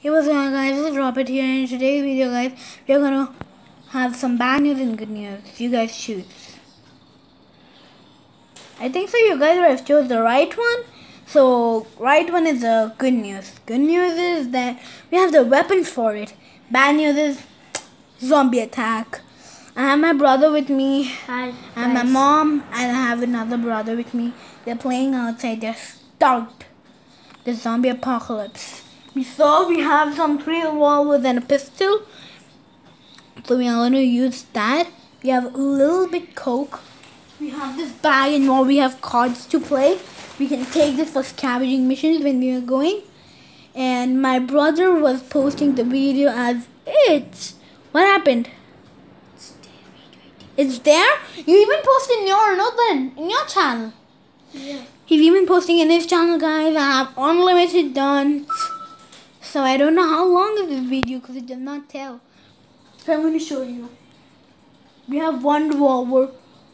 Hey what's going on guys, this is Robert here and in today's video guys, we're gonna have some bad news and good news. You guys choose. I think so you guys have chose the right one. So right one is the good news. Good news is that we have the weapons for it. Bad news is zombie attack. I have my brother with me Hi, and my mom and I have another brother with me. They're playing outside. They're stoked. The zombie apocalypse. We saw we have some three revolvers and a pistol. So we are going to use that. We have a little bit coke. We have this bag and more. We have cards to play. We can take this for scavenging missions when we are going. And my brother was posting the video as it. What happened? It's there? You even posted in your not then in your channel. Yeah. He's even posting in his channel, guys. I have unlimited done. So I don't know how long is this video because it does not tell. So I'm going to show you. We have one revolver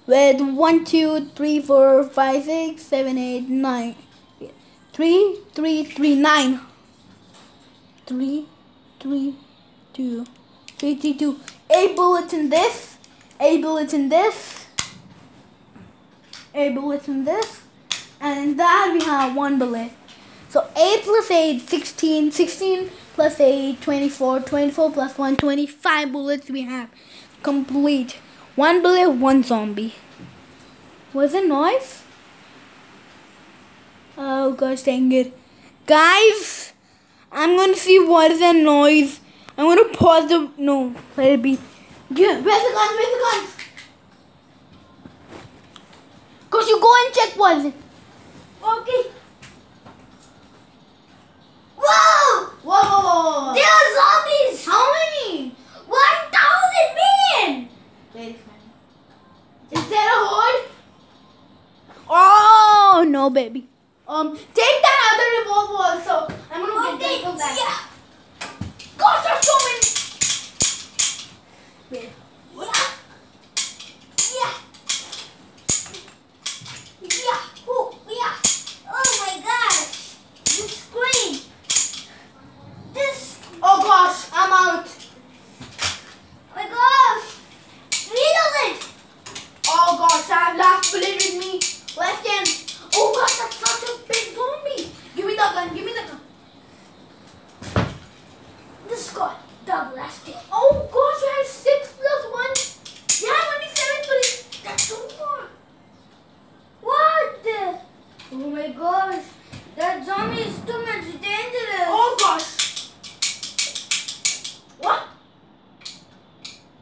with one, two, three, four, five, six, seven, eight, nine. Three, three, three, nine. Three, three, two, three, three, two. Eight bullets in this. Eight bullets in this. Eight bullets in this. And in that we have one bullet. So 8 plus 8, 16, 16 plus 8, 24, 24 plus 1, 25 bullets we have. Complete. One bullet, one zombie. Was it noise? Oh gosh dang it. Guys, I'm gonna see what is that noise. I'm gonna pause the, no, let it be. Yeah, where's the guns, where's the guns? Cause you go and check what is it. Okay. Whoa! Whoa, whoa, whoa, whoa. There are zombies! How many? 1,000 million! Wait a Is there a hole? Oh no, baby. Um, take that other revolver also. I'm gonna Okay, get that. that. yeah. Gosh, there's so many. Wait. Yeah. Yeah. Yeah. Oh, yeah. Oh my gosh. This screen. This. Oh gosh, I'm out. Oh my gosh. Reload it. Oh gosh, I have last bullet with me. Left hand. Oh gosh, that's such a big zombie. Give me that gun. Give me that gun. This got double lasting. Oh gosh, I have six plus one. Yeah, only seven bullets. That's so far. What the? Oh my gosh. That zombie is too much dangerous. Oh gosh. What?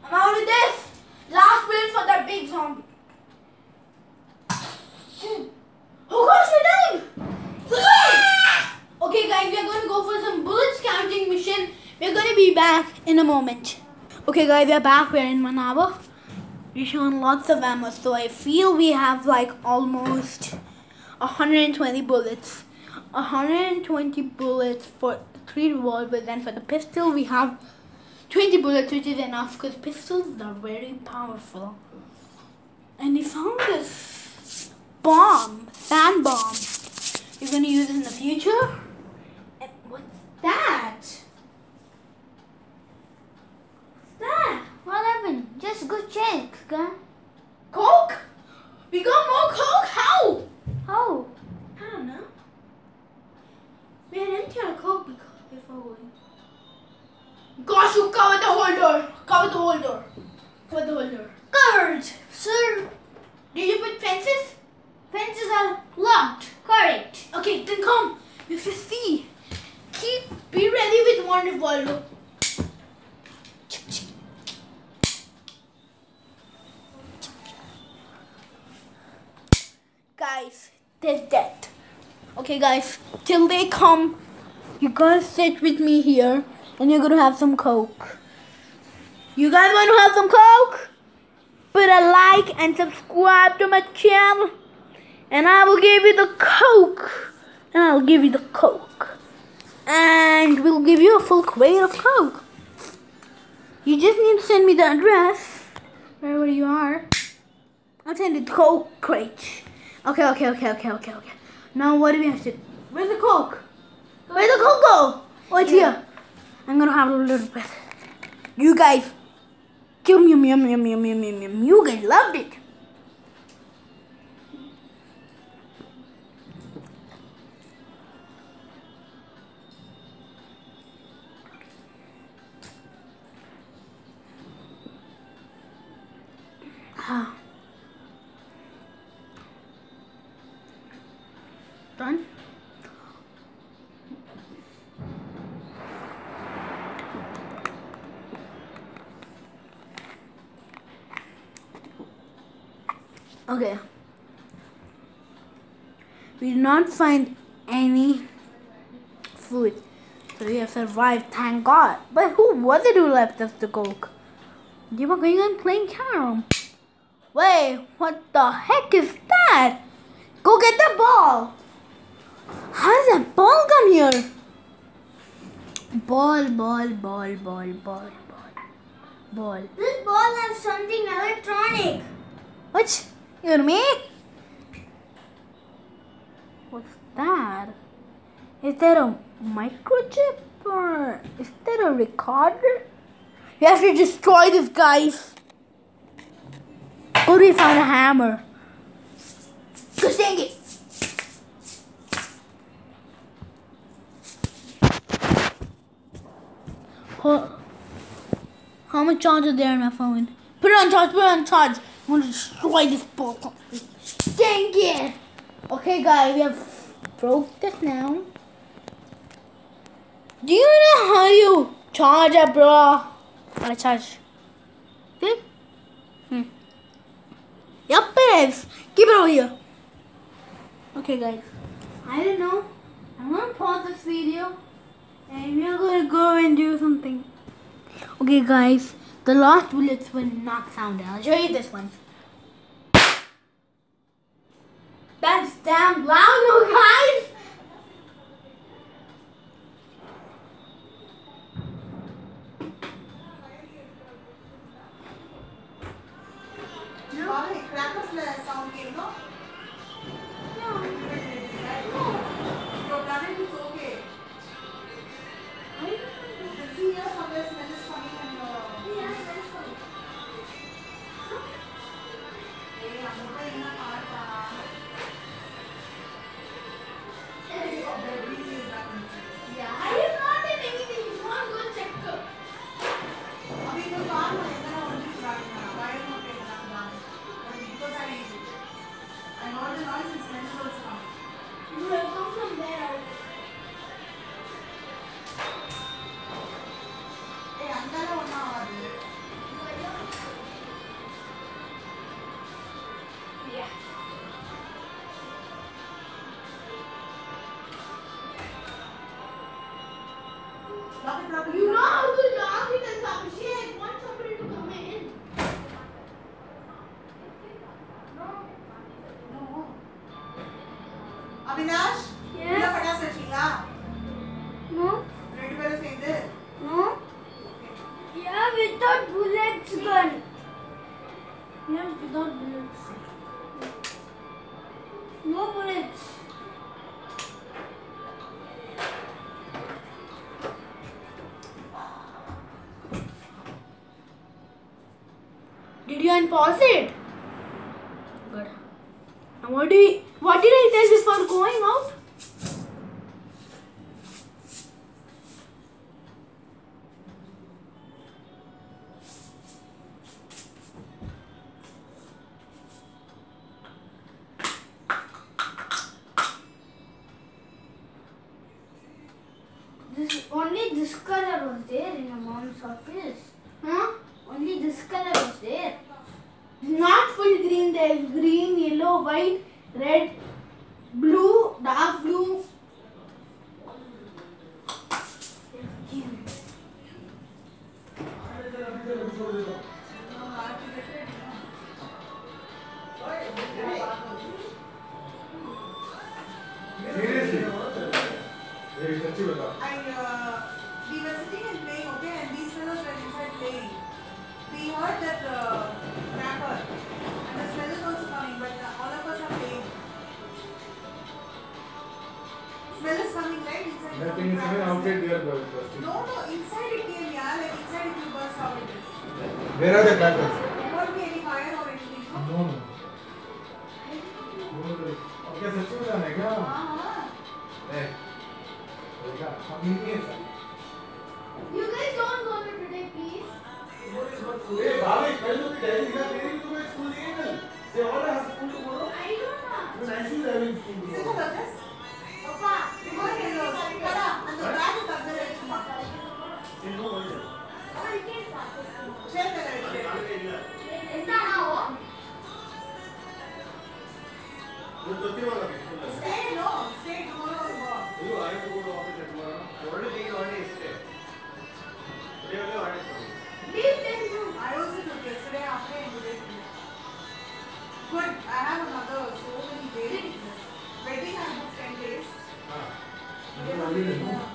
I'm out of this. Last bullet for that big zombie. Oh gosh, we're done. Yeah! Okay guys, we're going to go for some bullet scavenging mission. We're to be back in a moment. Okay guys, we're back. We're in Manava. We're showing lots of ammo, so I feel we have like almost 120 bullets. 120 bullets for three revolvers, and for the pistol we have 20 bullets, which is enough because pistols are very powerful. And we found this bomb, sand bomb. We're gonna use it in the future. And what's that? That? What happened? Just go check, guy. Coke? We got more coke? How? Oh. I don't know. We had empty our coke because before going. Gosh, you covered the whole door. Cover the whole door. Cover the whole door. Covered, sir. Did you put fences? Fences are locked. Correct. Okay, then come. You to see. Keep be ready with one revolver. Guys, there's death. Okay, guys, till they come, you're gonna sit with me here, and you're gonna have some coke. You guys want to have some coke? Put a like and subscribe to my channel and I will give you the coke. And I'll give you the coke. And we'll give you a full crate of coke. You just need to send me the address, wherever you are. I'll send it coke crate. Okay, okay, okay, okay, okay, okay. Now what do we have to do? Where's the coke? Where's the coke go? Oh, it's yeah. here. I'm gonna have a little bit. You guys. Yum, yum, yum, yum, yum, yum, yum, yum. You guys loved it. Huh. Okay. We did not find any food. So we have survived, thank God. But who was it who left us the coke? You were going on playing carom. Wait, what the heck is that? Go get the ball. How does that ball come here? Ball, ball, ball, ball, ball, ball, ball. This ball has something electronic. What? Me? What's that? Is that a microchip or is that a recorder? We have to destroy this, guys. Oh, we found a hammer. Go sing it. How, how much charge is there in my phone? Put it on charge, put it on charge. I want to destroy this ball. Dang it. Okay, guys, we have broke this now. Do you know how you charge a bro? I charge. Okay? Hmm. Yep, it is. Keep it over here. Okay, guys. I don't know. I'm gonna pause this video and we're gonna go and do something. Okay, guys. The last bullets will not sound. I'll show you this one. That's damn loud, no guys. You unpause it? Good. Now what do you, what did I tell before going out? will go interesting. No, no, inside it came, yeah. Like inside it will burst out. Where are the patterns? Hallelujah.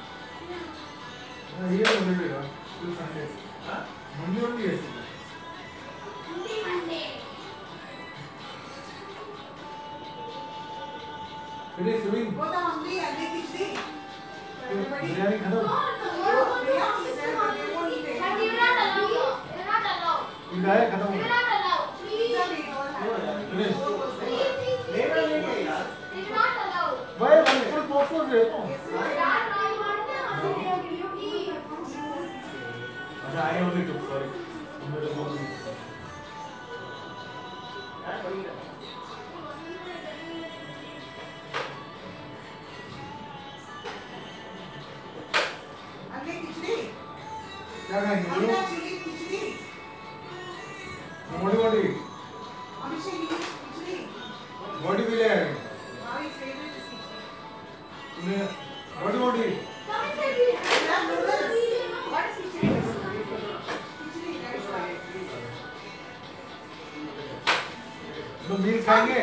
सिखाएँगे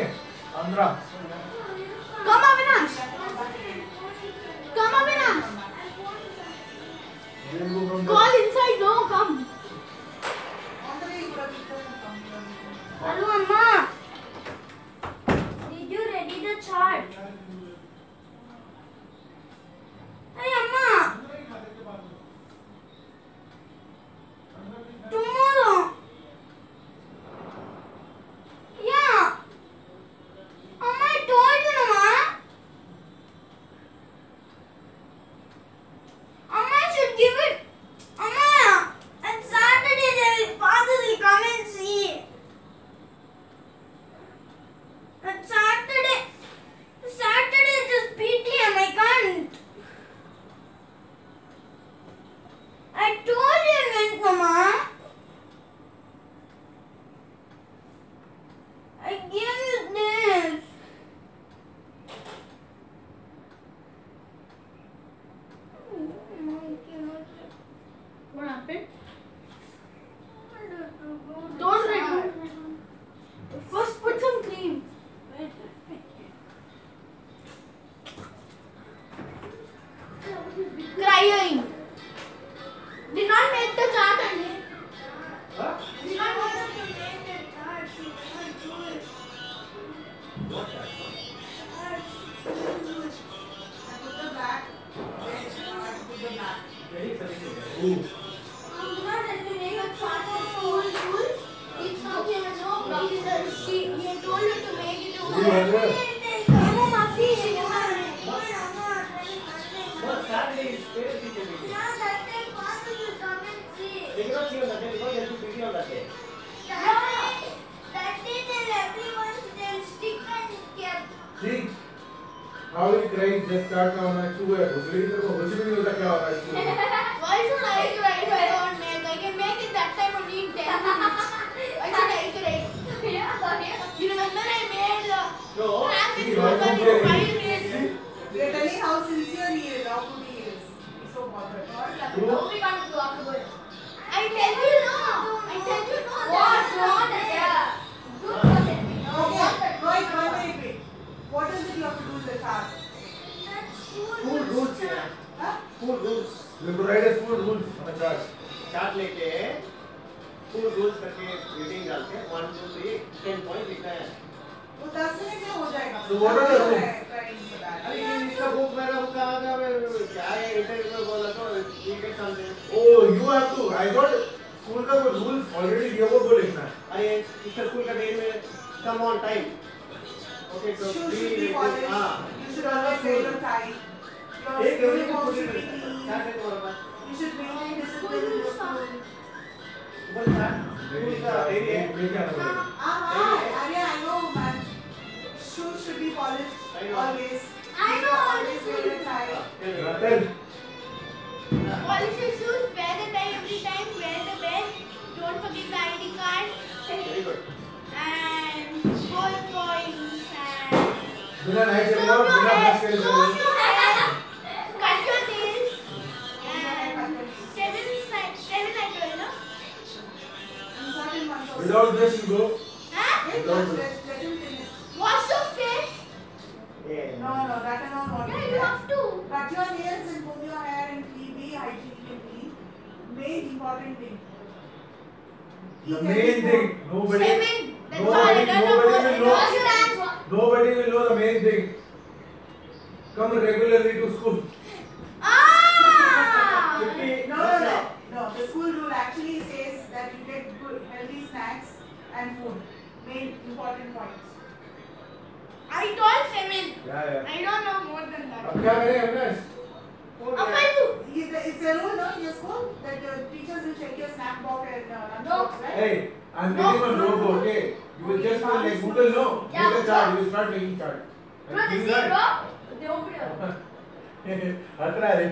Andhra How will crying just start now my school है उसके लिए तो कुछ भी नहीं होता क्या हो रहा है स्कूल में Why should I cry if I don't make I can make it that time only in 10 minutes Why should I cry You remember I made the no, traffic over in 5 minutes You're telling how sincere he is, how good he is He's so bothered No, we can't go after going I tell you no I tell you no What? What? What is it you have to do in the car? School rules. School rules. Liberate school rules. Charge. Chart लेके school rules करके reading डालते हैं one two three ten points लिखना है. वो दस में क्या हो जाएगा? तो what are the rules? अरे इसका book मेरा book कहाँ गया? मैं क्या है interview में बोला तो ठीक है समझे. Oh you have to I thought school का वो rules already दिया वो लिखना है. अरे इसका school का day में come on time. Okay, so shoes should be polished. Ah. You should always wear your tie. Your uniform should be clean. You should maintain discipline in the school. What's that? Who's the area? Ah, Arya, I know, man. Shoes should be polished always. I know. Always wear your tie. Polish your shoes. Seven, ni- seven I told, no? Important ones also. Without brush you go. Huh? Without let- brush. let- let him finish. Wash your face. ये No, no, that and all not Yeah, you have to. Cut your nails and comb your hair and clean, be hygienic and clean. Main important thing. The main every thing, food. nobody, Seven. That's all. nobody, I don't nobody know. will know. Wash your hands. Nobody will know the main thing. Come regularly to school. Ah! Fifty No, no, no. No, the school rule actually says that you get good, healthy snacks and food. Main important points. I told seven. Yeah, yeah. I don't know more than that. अब क्या करें Avinash? Appa, you. It's a- It's a rule, no, in your school that your teachers will check your snack box and uh, lunch No. box, right? Hey, I'm getting on robo, okay? You will just put like Google, no? Yeah, Make a chart. You will start making chart. Bro, the Like, zero. right? The opener. हटरा रे.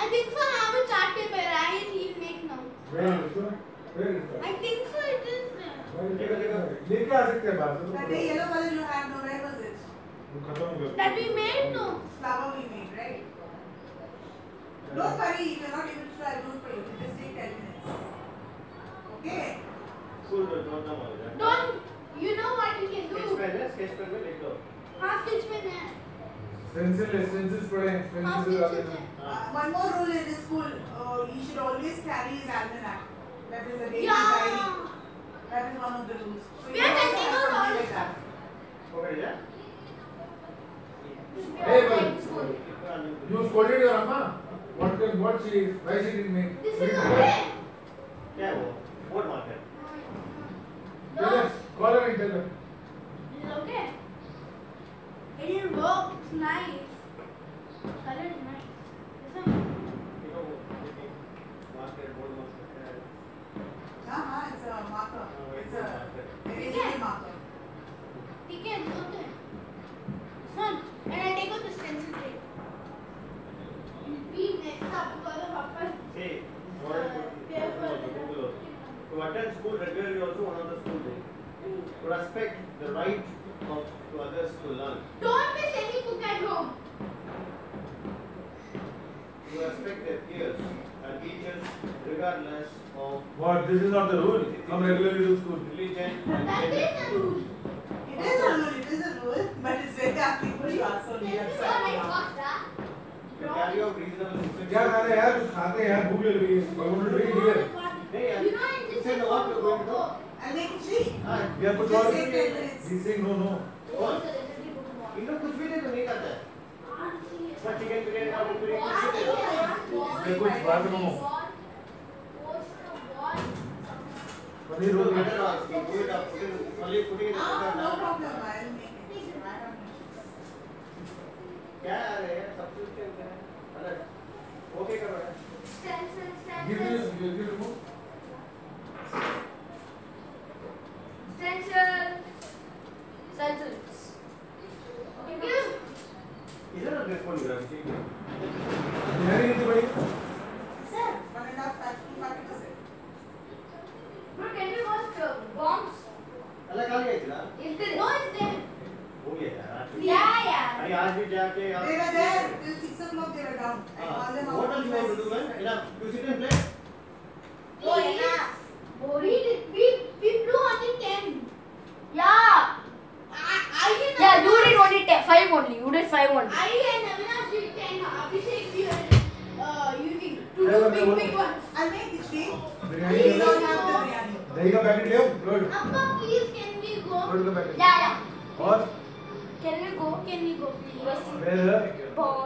I think so. I have a chart paper. I and he'll make now. Where is this one? Where is that? I think so. It is. there. Where is it? लेके आ सकते हैं बाहर से That तो day yellow color you have, no, where was it? वो खत्म हो गया. That we made no. Flower we made, right? Don't worry, if you're not able to, I'll do it for you. It just take 10 minutes. Okay? School में दो number हो जाए Don't. You know what you can sketch do. Pen है sketch pen में लिख दो Half stitch pen hai. Stencil है, stencils पड़े हैं, Half stencils आते हैं. Uh, one more rule in this school, uh, you should always carry his almanac. That is a daily Yeah. diary. That is one of the rules. So We are taking out all- like that. पकड़ जा Hey, but you scolded your amma? What can, what she, why she didn't make? This is okay. क्या Ángel. is complementary here. Say no, what we are going to do? I'll make it three. We have put all three. He's saying no, no. इन लोग कुछ भी नहीं तो नहीं खाता है। सब चिकन बिरयानी और बिरयानी कुछ भी नहीं। ये कुछ बात करो। पनीर रोटी मटर राइस की पूरी डाल पूरी फली पूरी के साथ ना। क्या आ रहे हैं सब कुछ क्या है? अलग ओके करो। Stencil, stencil. Give me Okay, Is that a good one you're asking? Do Sir, I'm not asking what it is. Can you watch bombs? I like how you're No, it's there. हो गया यार अरे आज भी जाके आप मेरा they will six लोग दे रहा हूँ what are you going to do man इना यू सिट एंड प्ले तो इना बोरी we we blew only 10 yeah I, I did yeah you did only 10, 5 only you did 5 only I and Avinash did 10 Abhishek we are uh, using two big big ones I made this thing biryani we don't have the biryani dahi ka packet le lo appa please can we go go to the packet yeah yeah और Can we go? Can we go please? Where? Box.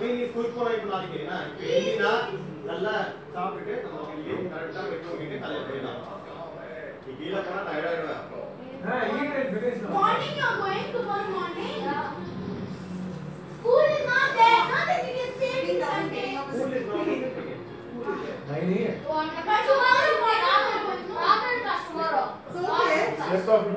ನೀನು school ಪೋರ it ಮಾಡ್ತೀನಿ ನಾ ಏನಿನ ಎಲ್ಲ ಸಾಪಿಟ್ಟು ನಮಗೆ ಇಲ್ಲಿ correct ಆಗಿ bait ಹೋಗಿದ್ದೆ ತಲೆ ಬೇಡ ಈಗ ಇಲ್ಲ ಕಣ ಟೈರ್ಡ್ ಆಗಿರೋಣ ಹಾ ಈಗ because morning you are going to for morning school is not there not it is same in Sunday school is not नहीं है। Tomorrow, tomorrow, tomorrow. Tomorrow, tomorrow. Yes, of you.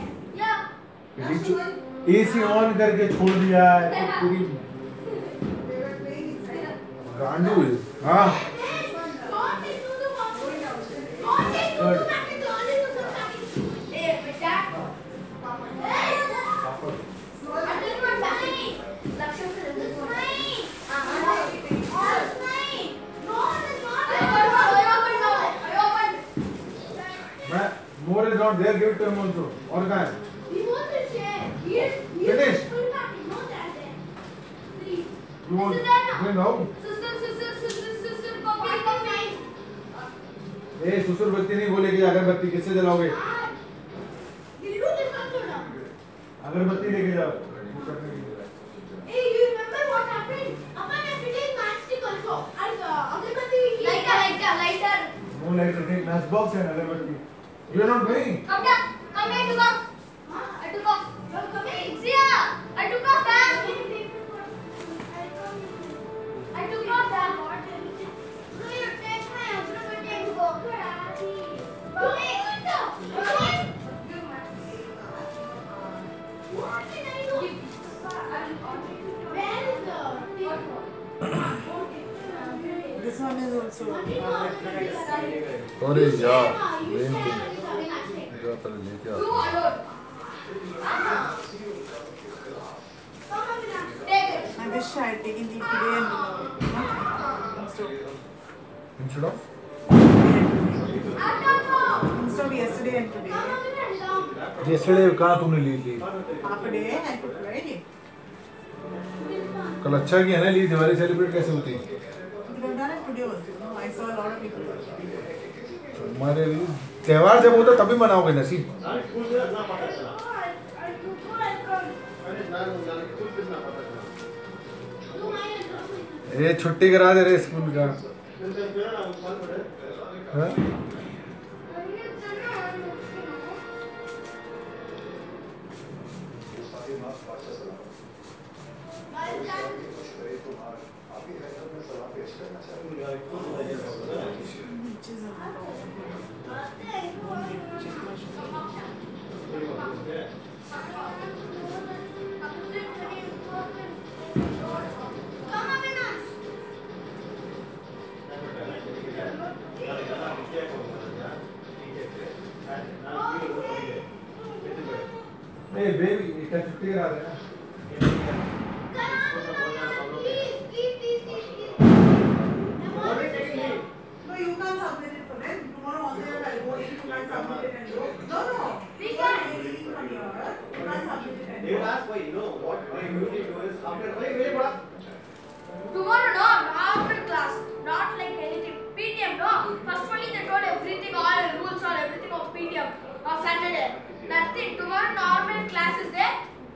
AC on करके छोड़ दिया है तो पूरी। गांडू हाँ। मोर is और कहा है? You know. Sister, sister, sister, ए ससुर बत्ती नहीं बोलेगी अगरबत्ती किससे जलाओगे? अगरबत्ती लेके जाओ। ए you agarbatti lighter lighter lighter no lighter नहीं मैच बॉक्स है अगरबत्ती। You are not going come down कहा तुमने ली थी? कल अच्छा किया ना ली दिवाली सेलिब्रेट कैसे होती? है हमारे त्यौहार जब होता तभी मनाओगे नसीब। ये छुट्टी करा दे रहे स्कूल का। हाँ?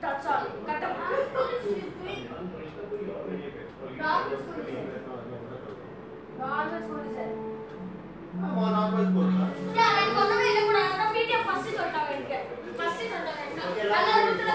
That's all. Cut up. Normal school is there. Normal school is there. I'm on normal school. huh? Yeah, like కొంతమంది వెళ్ళకూడదు PTM ఫస్ట్ చొట్టావు ఇంటికి ఫస్ట్ చొట్టావు ఇంటికి అలా రూట్లో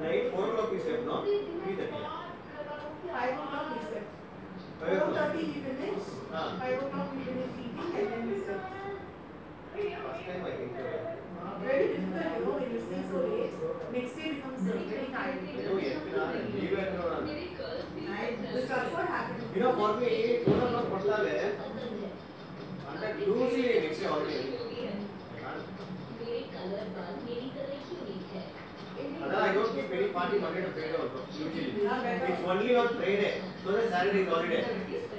Night 4 o'clock we said, no? 3.30. 5 o'clock we said. 4.30 he finished. Ah. 5 o'clock we finished eating and then we said. First time I think. Very difficult, you know, when you stay so late. Next day becomes very tiring. Oh, yeah. You were not. This also happened. You know, for me, 4 o'clock, what happened? But loosely mix it all Although I don't think many party Monday to Friday also, usually. It's only on Friday, so the Saturday is holiday.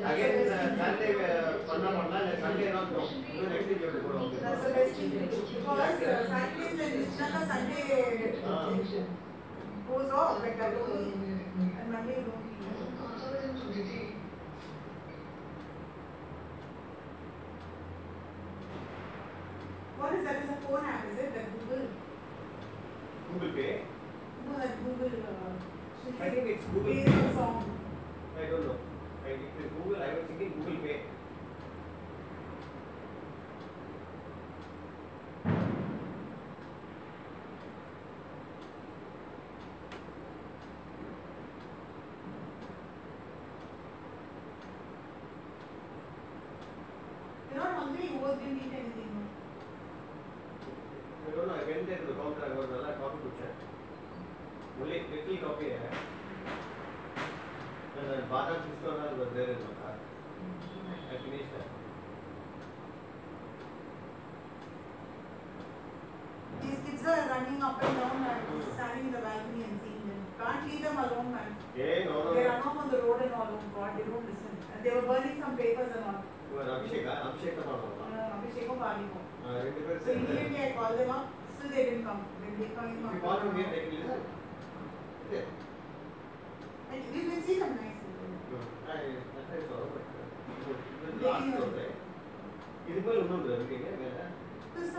Again, uh, Sunday, Panna Panna, and Sunday not go. So next week you have to go down. That's the best thing. Because uh, Saturday is a Nishnaka Sunday uh. goes off, like I don't know. And Monday, no. What is that? Is a phone app, is it? That Google? Google Pay No, that Google. Uh, I think it's Google Pay song. I don't know I it's Google I was thinking Google Pay இவர் அபிஷேகா அபிஷேக் தான் Uh, பண்ணுவாங்க Abhishek or Bhaviko. ரெண்டு பேரும் So சேர்ந்து immediately I called them up. Still they didn't come. When they come, If you call from here, they can listen. Yeah. And we will see them nice. No, I, I saw, but, uh, இது last ஒரு இது போல இன்னொன்று இருக்கீங்க வேற This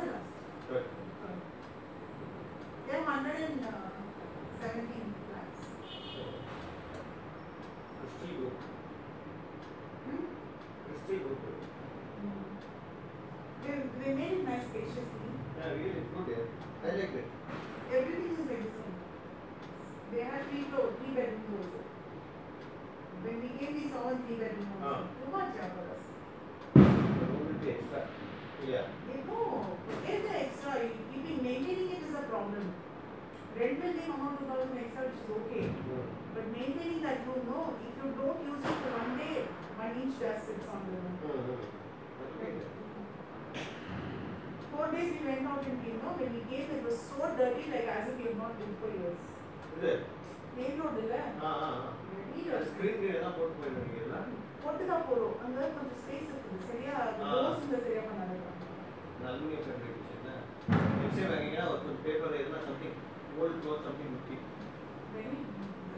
गोल चोच अपनी मिट्टी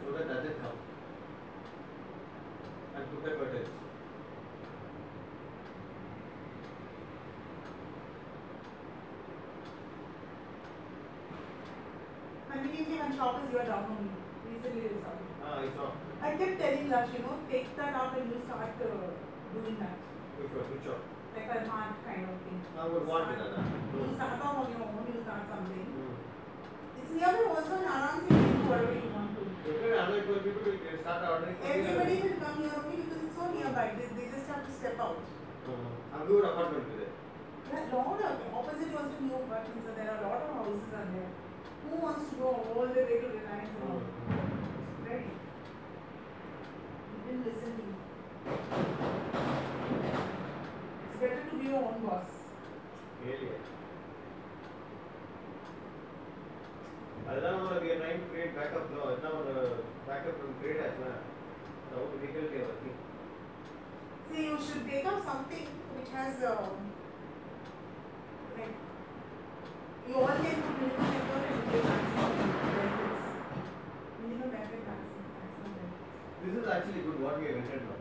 so that doesn't help. And prepare for this. Continuously when shop is you are on. Recently. Ah, it's off. I kept telling Lash, you know, take that out and you start uh, doing that. Which one? Which one? Like a heart kind of thing. I would want it. You start off on your own, you start something. Mm. Whoever was on around can do whatever you want to. Everybody, start ordering Everybody will come here only because it's so nearby. They, they just have to step out. Uh-huh. And we were apartment today. There are a lot of opposite was to new apartments and there are a lot of houses are there. Who wants to go all the way to Reliance? Mm-hmm. Ready? Even listening. It's better to be your own boss. Really? So See, you should take up something which has, um, like, you all can do milk sugar and take maximum maximum benefits. This is actually good, what we have entered now.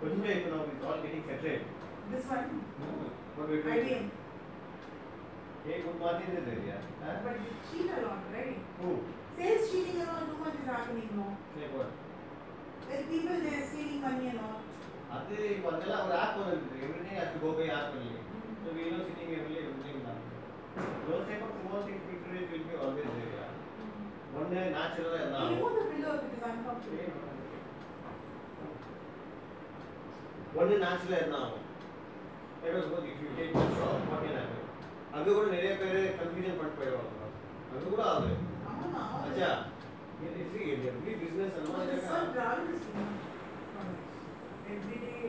But today, you know, all getting saturated. This one? No, we're doing. Hey, good money they did, yeah. Huh? But you cheat a lot, right? Who? Sales cheating a lot, too much is happening now. Hey, what? There people they are stealing money and all. அது இப்போ அதெல்லாம் ஒரு app வருது every day has to go by app பண்ணி so we no sitting every day everything தான் those type of small things people will be always there ஒன்னு நேச்சுரலா இருந்தா remove the pillow it is uncomfortable ஒன்னு நேச்சுரலா இருந்தா ஆகும் Let us go if you take the shop, what can happen? அங்கே கூட நிறைய பேர் கன்ஃபியூஷன் பண்ணிட்டு போயிடுவாங்க அது கூட ஆகுது Amma, அச்சா இது see every business அந்த But மாதிரி it's இருக்கா so travel is too much. Every day,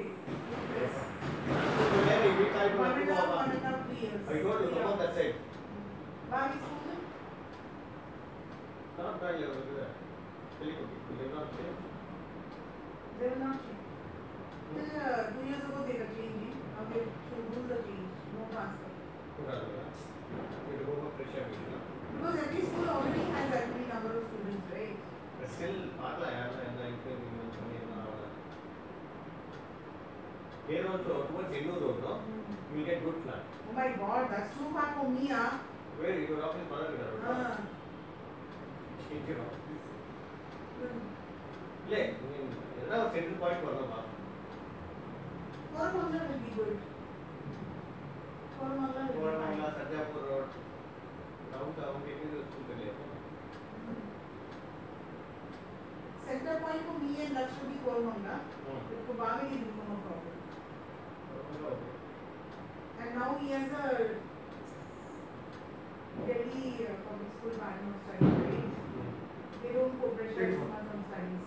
Oh my god, that's too far for me, ah. Where? Your office is Balagarh. Ah. Change your office. Delhi uh, public school panel of studies, right? They don't go pressurize so much on studies.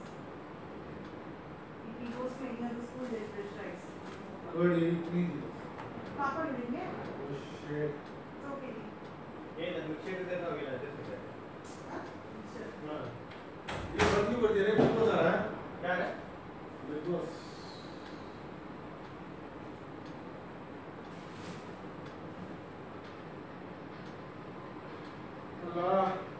If he goes training at the school, they pressurize. Good, you please. Papa doing it? Oh shit. It's okay. Hey, the mixture is there now, we'll adjust it. हाँ? ये बंद क्यों कर दिया रे big boss आ रहा है क्या है बिग बॉस Thank